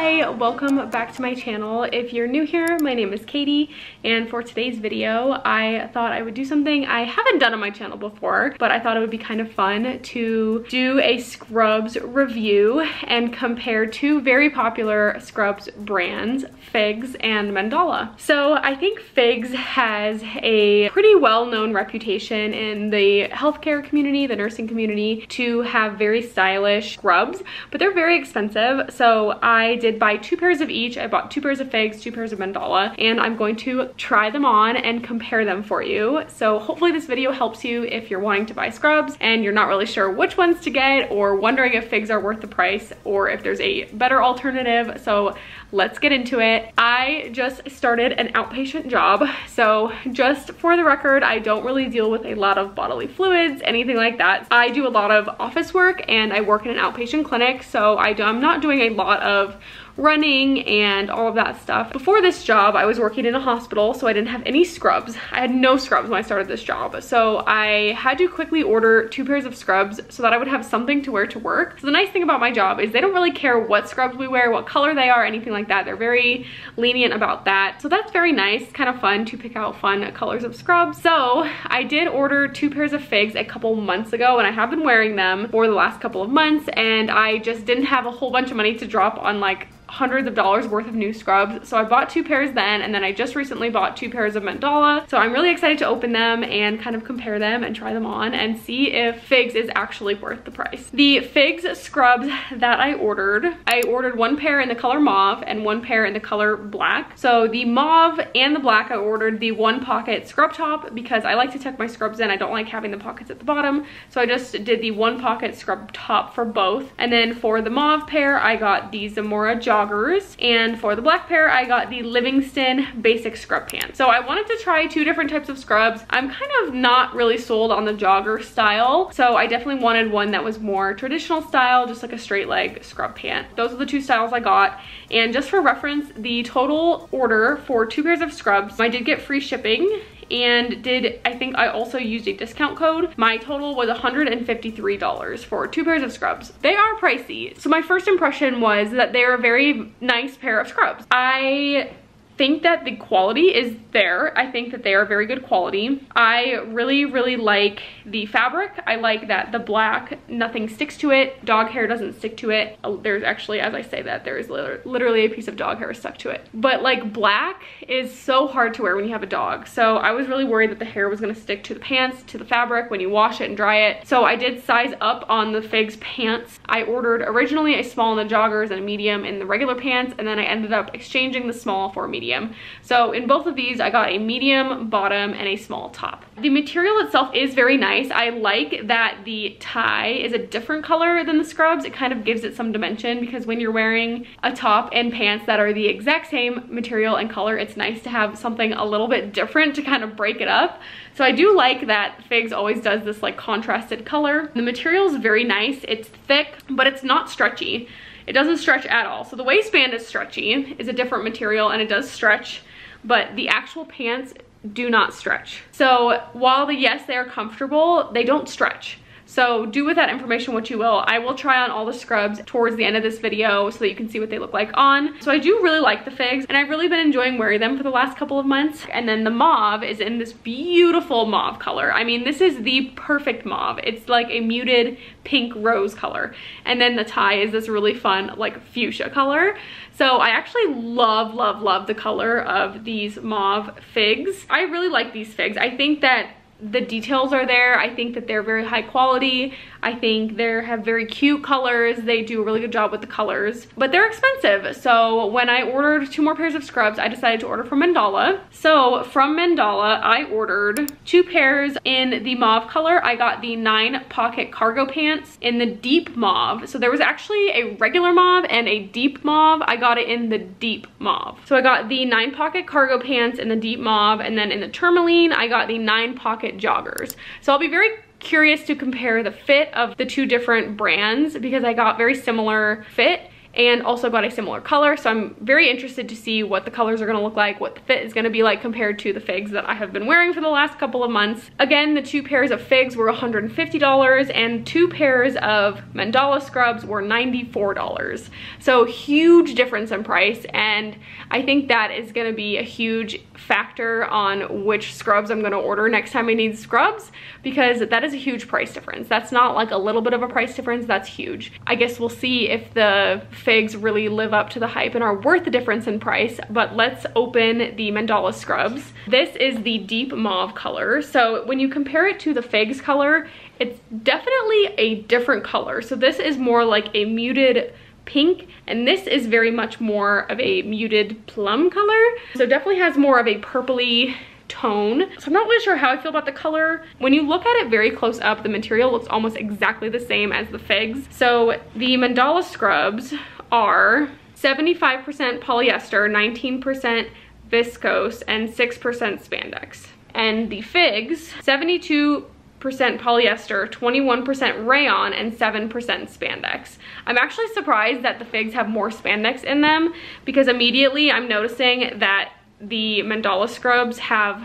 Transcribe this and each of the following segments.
Hi, welcome back to my channel. If you're new here, my name is Katie, and for today's video, I thought I would do something I haven't done on my channel before, but I thought it would be kind of fun to do a Scrubs review and compare two very popular Scrubs brands, Figs and Mandala. So I think Figs has a pretty well-known reputation in the healthcare community, the nursing community, to have very stylish scrubs, but they're very expensive, so I I did buy two pairs of each. I bought two pairs of figs, two pairs of mandala, and I'm going to try them on and compare them for you. So hopefully this video helps you if you're wanting to buy scrubs and you're not really sure which ones to get or wondering if figs are worth the price or if there's a better alternative. So let's get into it. I just started an outpatient job. So just for the record, I don't really deal with a lot of bodily fluids, anything like that. I do a lot of office work and I work in an outpatient clinic. So I do, I'm not doing a lot of running and all of that stuff. Before this job, I was working in a hospital, so I didn't have any scrubs. I had no scrubs when I started this job. So I had to quickly order two pairs of scrubs so that I would have something to wear to work. So the nice thing about my job is they don't really care what scrubs we wear, what color they are, anything like that. They're very lenient about that. So that's very nice, kind of fun to pick out fun colors of scrubs. So I did order two pairs of figs a couple months ago and I have been wearing them for the last couple of months and I just didn't have a whole bunch of money to drop on like hundreds of dollars worth of new scrubs. So I bought two pairs then, and then I just recently bought two pairs of Mandala. So I'm really excited to open them and kind of compare them and try them on and see if Figs is actually worth the price. The Figs scrubs that I ordered, I ordered one pair in the color mauve and one pair in the color black. So the mauve and the black, I ordered the one pocket scrub top because I like to tuck my scrubs in. I don't like having the pockets at the bottom. So I just did the one pocket scrub top for both. And then for the mauve pair, I got the Zamora joggers. And for the black pair, I got the Livingston basic scrub pants. So I wanted to try two different types of scrubs. I'm kind of not really sold on the jogger style. So I definitely wanted one that was more traditional style, just like a straight leg scrub pant. Those are the two styles I got. And just for reference, the total order for two pairs of scrubs, I did get free shipping and did I think I also used a discount code. My total was $153 for two pairs of scrubs. They are pricey. So my first impression was that they're a very nice pair of scrubs. I think that the quality is there. I think that they are very good quality. I really, really like the fabric. I like that the black, nothing sticks to it. Dog hair doesn't stick to it. Oh, there's actually, as I say that, there is literally a piece of dog hair stuck to it. But like black is so hard to wear when you have a dog. So I was really worried that the hair was gonna stick to the pants, to the fabric when you wash it and dry it. So I did size up on the Figs pants. I ordered originally a small in the joggers and a medium in the regular pants, and then I ended up exchanging the small for medium medium. So in both of these, I got a medium bottom and a small top. The material itself is very nice. I like that the tie is a different color than the scrubs. It kind of gives it some dimension because when you're wearing a top and pants that are the exact same material and color, it's nice to have something a little bit different to kind of break it up. So I do like that Figs always does this like contrasted color. The material is very nice. It's thick, but it's not stretchy. It doesn't stretch at all. So the waistband is stretchy, is a different material and it does stretch, but the actual pants do not stretch. So while the yes, they are comfortable, they don't stretch. So do with that information what you will. I will try on all the scrubs towards the end of this video so that you can see what they look like on. So I do really like the figs and I've really been enjoying wearing them for the last couple of months. And then the mauve is in this beautiful mauve color. I mean, this is the perfect mauve. It's like a muted pink rose color. And then the tie is this really fun like fuchsia color. So I actually love, love, love the color of these mauve figs. I really like these figs. I think that the details are there. I think that they're very high quality. I think they have very cute colors. They do a really good job with the colors, but they're expensive. So when I ordered two more pairs of scrubs, I decided to order from Mandala. So from Mandala, I ordered two pairs in the mauve color. I got the nine pocket cargo pants in the deep mauve. So there was actually a regular mauve and a deep mauve. I got it in the deep mauve. So I got the nine pocket cargo pants in the deep mauve and then in the tourmaline, I got the nine pocket joggers. So I'll be very curious to compare the fit of the two different brands because I got very similar fit and also got a similar color. So I'm very interested to see what the colors are gonna look like, what the fit is gonna be like compared to the figs that I have been wearing for the last couple of months. Again, the two pairs of figs were $150 and two pairs of mandala scrubs were $94. So huge difference in price and I think that is gonna be a huge factor on which scrubs I'm gonna order next time I need scrubs because that is a huge price difference. That's not like a little bit of a price difference, that's huge. I guess we'll see if the figs really live up to the hype and are worth the difference in price, but let's open the Mandala scrubs. This is the deep mauve color. So when you compare it to the figs color, it's definitely a different color. So this is more like a muted pink and this is very much more of a muted plum color. So definitely has more of a purpley tone. So I'm not really sure how I feel about the color. When you look at it very close up, the material looks almost exactly the same as the figs. So the Mandala scrubs are 75% polyester, 19% viscose, and 6% spandex. And the figs, 72 percent polyester, 21% rayon, and 7% spandex. I'm actually surprised that the figs have more spandex in them because immediately I'm noticing that the mandala scrubs have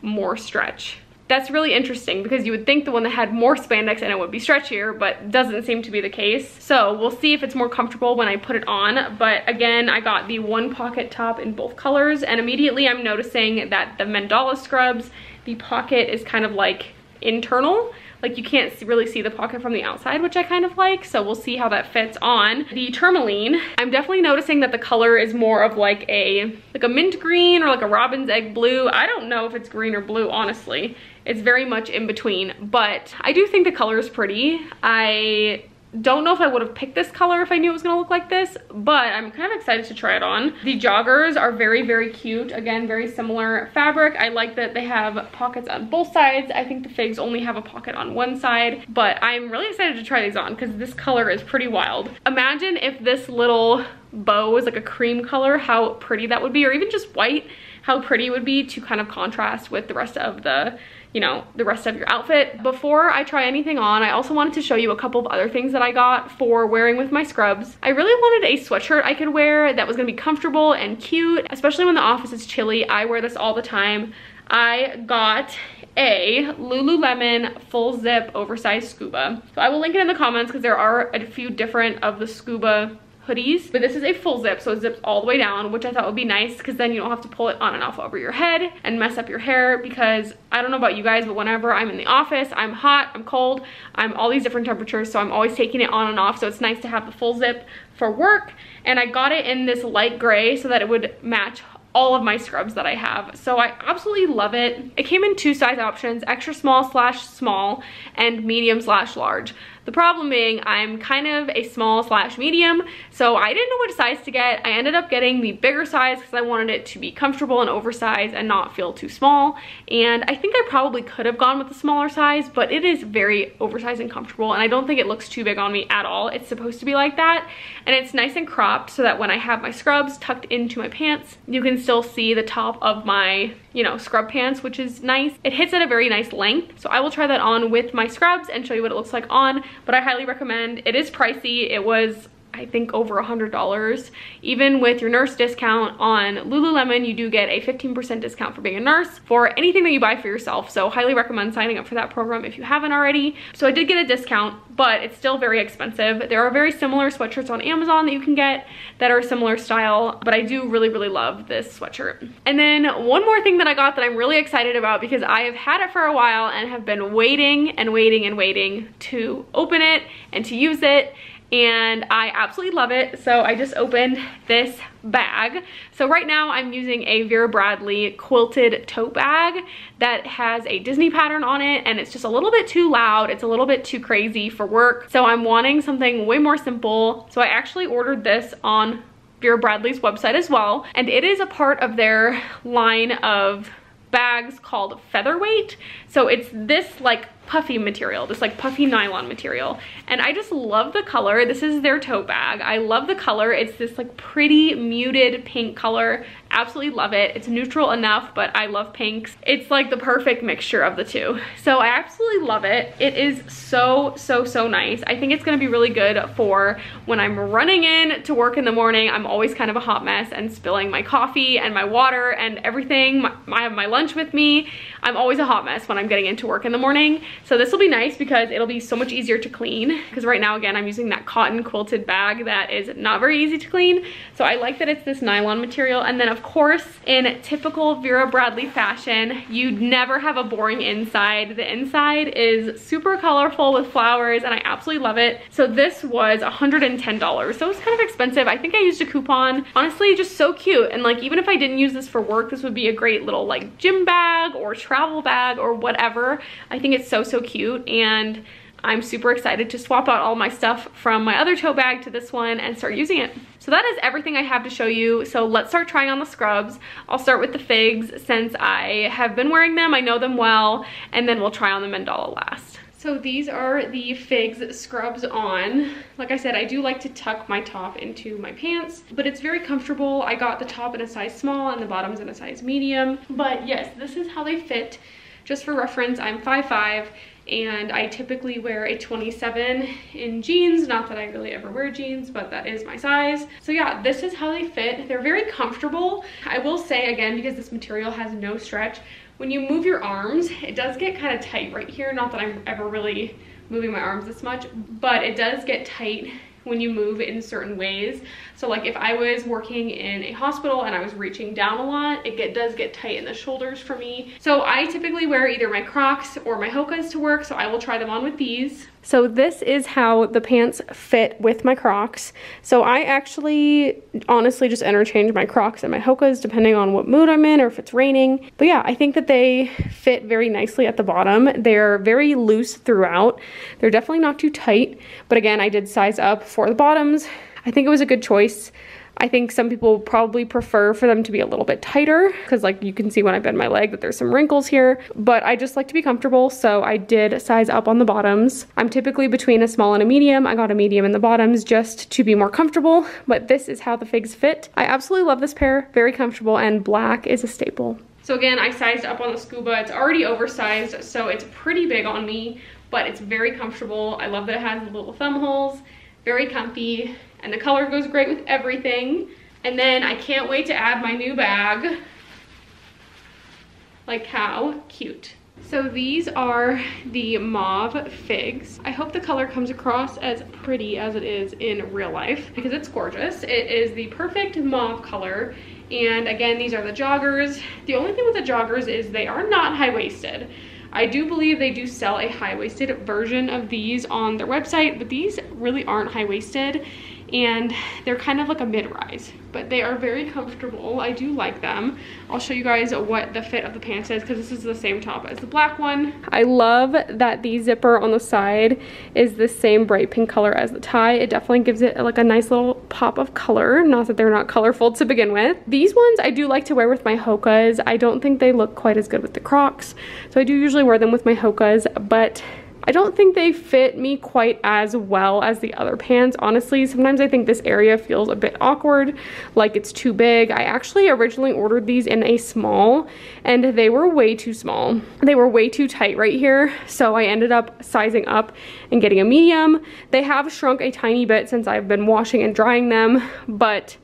more stretch. That's really interesting because you would think the one that had more spandex in it would be stretchier, but doesn't seem to be the case. So we'll see if it's more comfortable when I put it on. But again, I got the one pocket top in both colors and immediately I'm noticing that the mandala scrubs, the pocket is kind of like internal like you can't really see the pocket from the outside, which I kind of like. So we'll see how that fits on. The tourmaline, I'm definitely noticing that the color is more of like a, like a mint green or like a robin's egg blue. I don't know if it's green or blue, honestly. It's very much in between, but I do think the color is pretty. I don't know if I would have picked this color if I knew it was gonna look like this, but I'm kind of excited to try it on. The joggers are very, very cute. Again, very similar fabric. I like that they have pockets on both sides. I think the figs only have a pocket on one side, but I'm really excited to try these on because this color is pretty wild. Imagine if this little bow was like a cream color, how pretty that would be, or even just white, how pretty it would be to kind of contrast with the rest of the you know, the rest of your outfit. Before I try anything on, I also wanted to show you a couple of other things that I got for wearing with my scrubs. I really wanted a sweatshirt I could wear that was gonna be comfortable and cute, especially when the office is chilly. I wear this all the time. I got a Lululemon full zip oversized scuba. So I will link it in the comments because there are a few different of the scuba hoodies but this is a full zip so it zips all the way down which I thought would be nice because then you don't have to pull it on and off over your head and mess up your hair because I don't know about you guys but whenever I'm in the office I'm hot I'm cold I'm all these different temperatures so I'm always taking it on and off so it's nice to have the full zip for work and I got it in this light gray so that it would match all of my scrubs that I have. So I absolutely love it. It came in two size options, extra small slash small and medium slash large. The problem being I'm kind of a small slash medium, so I didn't know what size to get. I ended up getting the bigger size because I wanted it to be comfortable and oversized and not feel too small. And I think I probably could have gone with the smaller size, but it is very oversized and comfortable and I don't think it looks too big on me at all. It's supposed to be like that. And it's nice and cropped so that when I have my scrubs tucked into my pants, you can still see the top of my, you know, scrub pants, which is nice. It hits at a very nice length. So I will try that on with my scrubs and show you what it looks like on but I highly recommend. It is pricey. It was I think over a $100. Even with your nurse discount on Lululemon, you do get a 15% discount for being a nurse for anything that you buy for yourself. So highly recommend signing up for that program if you haven't already. So I did get a discount, but it's still very expensive. There are very similar sweatshirts on Amazon that you can get that are similar style, but I do really, really love this sweatshirt. And then one more thing that I got that I'm really excited about because I have had it for a while and have been waiting and waiting and waiting to open it and to use it and I absolutely love it. So I just opened this bag. So right now I'm using a Vera Bradley quilted tote bag that has a Disney pattern on it and it's just a little bit too loud. It's a little bit too crazy for work. So I'm wanting something way more simple. So I actually ordered this on Vera Bradley's website as well. And it is a part of their line of bags called Featherweight. So it's this like puffy material, this like puffy nylon material. And I just love the color. This is their tote bag. I love the color. It's this like pretty muted pink color. Absolutely love it. It's neutral enough, but I love pinks. It's like the perfect mixture of the two. So I absolutely love it. It is so, so, so nice. I think it's gonna be really good for when I'm running in to work in the morning. I'm always kind of a hot mess and spilling my coffee and my water and everything. I have my lunch with me. I'm always a hot mess when I'm getting into work in the morning. So this will be nice because it'll be so much easier to clean because right now, again, I'm using that cotton quilted bag that is not very easy to clean. So I like that it's this nylon material. And then of course, in typical Vera Bradley fashion, you'd never have a boring inside. The inside is super colorful with flowers and I absolutely love it. So this was $110. So it's kind of expensive. I think I used a coupon. Honestly, just so cute. And like, even if I didn't use this for work, this would be a great little like gym bag or travel bag or whatever. I think it's so, so cute. And I'm super excited to swap out all my stuff from my other tote bag to this one and start using it. So that is everything I have to show you. So let's start trying on the scrubs. I'll start with the figs since I have been wearing them, I know them well, and then we'll try on the mandala last. So these are the Figs scrubs on. Like I said, I do like to tuck my top into my pants, but it's very comfortable. I got the top in a size small and the bottoms in a size medium. But yes, this is how they fit. Just for reference, I'm 5'5", and I typically wear a 27 in jeans. Not that I really ever wear jeans, but that is my size. So yeah, this is how they fit. They're very comfortable. I will say again, because this material has no stretch, when you move your arms, it does get kind of tight right here. Not that I'm ever really moving my arms this much, but it does get tight when you move in certain ways. So like if I was working in a hospital and I was reaching down a lot, it get, does get tight in the shoulders for me. So I typically wear either my Crocs or my Hokas to work, so I will try them on with these. So this is how the pants fit with my Crocs. So I actually honestly just interchange my Crocs and my Hokas depending on what mood I'm in or if it's raining. But yeah, I think that they fit very nicely at the bottom. They're very loose throughout. They're definitely not too tight. But again, I did size up for the bottoms. I think it was a good choice. I think some people probably prefer for them to be a little bit tighter because like you can see when I bend my leg that there's some wrinkles here, but I just like to be comfortable. So I did size up on the bottoms. I'm typically between a small and a medium. I got a medium in the bottoms just to be more comfortable, but this is how the figs fit. I absolutely love this pair, very comfortable and black is a staple. So again, I sized up on the scuba. It's already oversized, so it's pretty big on me, but it's very comfortable. I love that it has little thumb holes, very comfy and the color goes great with everything. And then I can't wait to add my new bag. Like how cute. So these are the mauve figs. I hope the color comes across as pretty as it is in real life because it's gorgeous. It is the perfect mauve color. And again, these are the joggers. The only thing with the joggers is they are not high-waisted. I do believe they do sell a high-waisted version of these on their website, but these really aren't high-waisted and they're kind of like a mid-rise but they are very comfortable. I do like them. I'll show you guys what the fit of the pants is because this is the same top as the black one. I love that the zipper on the side is the same bright pink color as the tie. It definitely gives it like a nice little pop of color. Not that they're not colorful to begin with. These ones i do like to wear with my hokas. I don't think they look quite as good with the crocs so i do usually wear them with my hokas but I don't think they fit me quite as well as the other pants. Honestly, sometimes I think this area feels a bit awkward, like it's too big. I actually originally ordered these in a small and they were way too small. They were way too tight right here. So I ended up sizing up and getting a medium. They have shrunk a tiny bit since I've been washing and drying them, but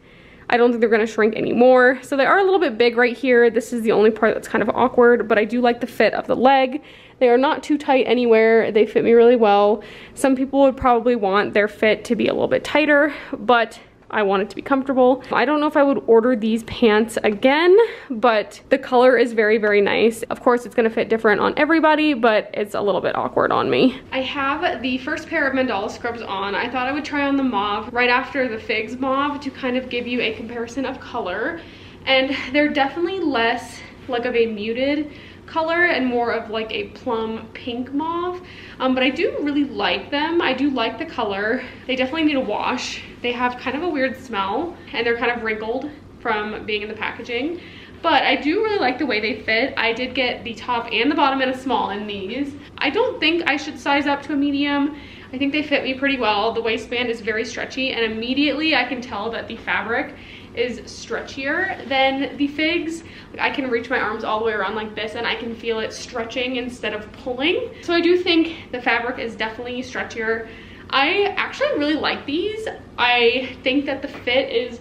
I don't think they're gonna shrink anymore. So they are a little bit big right here. This is the only part that's kind of awkward, but I do like the fit of the leg they are not too tight anywhere. They fit me really well. Some people would probably want their fit to be a little bit tighter, but I want it to be comfortable. I don't know if I would order these pants again, but the color is very, very nice. Of course, it's gonna fit different on everybody, but it's a little bit awkward on me. I have the first pair of mandala scrubs on. I thought I would try on the mauve right after the figs mauve to kind of give you a comparison of color. And they're definitely less like of a muted color and more of like a plum pink mauve. Um, but I do really like them. I do like the color. They definitely need a wash. They have kind of a weird smell and they're kind of wrinkled from being in the packaging. but I do really like the way they fit. I did get the top and the bottom in a small in these. I don't think I should size up to a medium. I think they fit me pretty well. The waistband is very stretchy and immediately I can tell that the fabric is stretchier than the figs. I can reach my arms all the way around like this and I can feel it stretching instead of pulling. So I do think the fabric is definitely stretchier. I actually really like these. I think that the fit is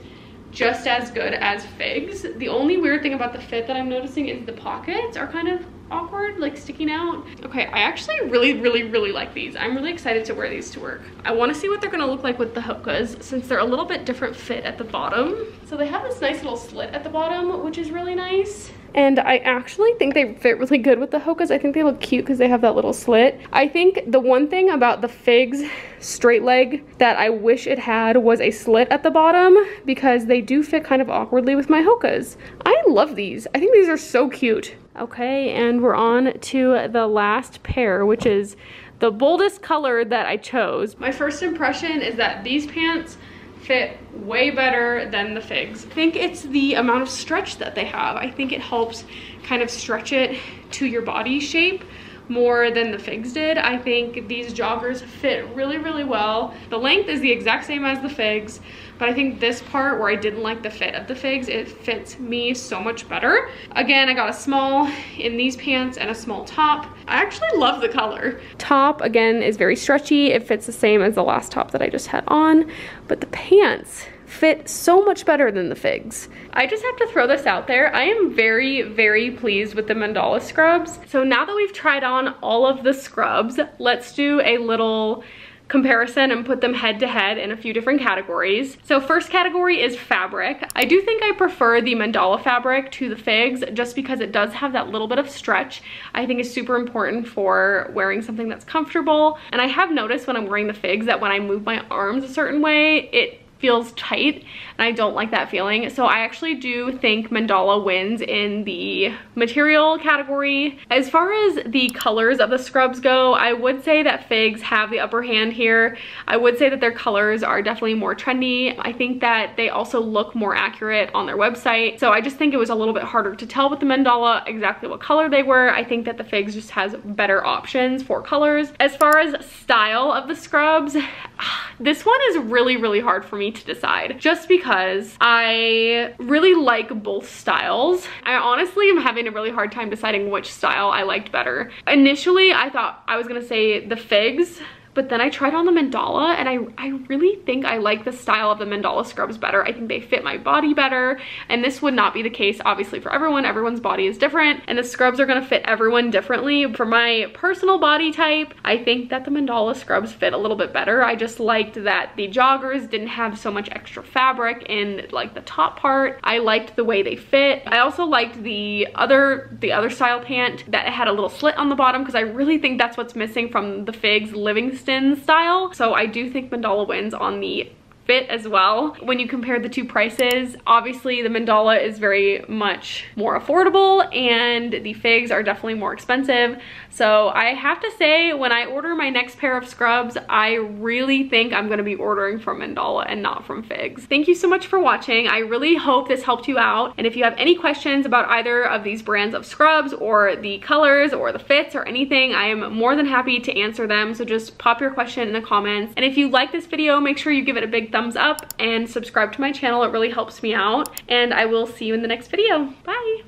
just as good as figs. The only weird thing about the fit that I'm noticing is the pockets are kind of awkward, like sticking out. Okay, I actually really, really, really like these. I'm really excited to wear these to work. I wanna see what they're gonna look like with the hokas since they're a little bit different fit at the bottom. So they have this nice little slit at the bottom, which is really nice. And I actually think they fit really good with the hokas. I think they look cute because they have that little slit. I think the one thing about the figs straight leg that I wish it had was a slit at the bottom because they do fit kind of awkwardly with my hokas. I love these. I think these are so cute. Okay, and we're on to the last pair, which is the boldest color that I chose. My first impression is that these pants fit way better than the figs. I think it's the amount of stretch that they have. I think it helps kind of stretch it to your body shape more than the figs did. I think these joggers fit really, really well. The length is the exact same as the figs, but I think this part where I didn't like the fit of the figs, it fits me so much better. Again, I got a small in these pants and a small top. I actually love the color. Top, again, is very stretchy. It fits the same as the last top that I just had on, but the pants, fit so much better than the figs. I just have to throw this out there. I am very, very pleased with the mandala scrubs. So now that we've tried on all of the scrubs, let's do a little comparison and put them head to head in a few different categories. So first category is fabric. I do think I prefer the mandala fabric to the figs just because it does have that little bit of stretch. I think is super important for wearing something that's comfortable. And I have noticed when I'm wearing the figs that when I move my arms a certain way, it feels tight and I don't like that feeling. So I actually do think Mandala wins in the material category. As far as the colors of the scrubs go, I would say that Figs have the upper hand here. I would say that their colors are definitely more trendy. I think that they also look more accurate on their website. So I just think it was a little bit harder to tell with the Mandala exactly what color they were. I think that the Figs just has better options for colors. As far as style of the scrubs, this one is really, really hard for me to decide just because I really like both styles. I honestly am having a really hard time deciding which style I liked better. Initially, I thought I was gonna say the figs but then I tried on the mandala and I, I really think I like the style of the mandala scrubs better. I think they fit my body better. And this would not be the case, obviously, for everyone. Everyone's body is different and the scrubs are gonna fit everyone differently. For my personal body type, I think that the mandala scrubs fit a little bit better. I just liked that the joggers didn't have so much extra fabric in like the top part. I liked the way they fit. I also liked the other, the other style pant that had a little slit on the bottom because I really think that's what's missing from the Figs Style. So I do think Mandala wins on the fit as well. When you compare the two prices, obviously the Mandala is very much more affordable and the figs are definitely more expensive. So I have to say when I order my next pair of scrubs, I really think I'm gonna be ordering from Mandala and not from figs. Thank you so much for watching. I really hope this helped you out. And if you have any questions about either of these brands of scrubs or the colors or the fits or anything, I am more than happy to answer them. So just pop your question in the comments. And if you like this video, make sure you give it a big thumbs thumbs up and subscribe to my channel. It really helps me out. And I will see you in the next video. Bye.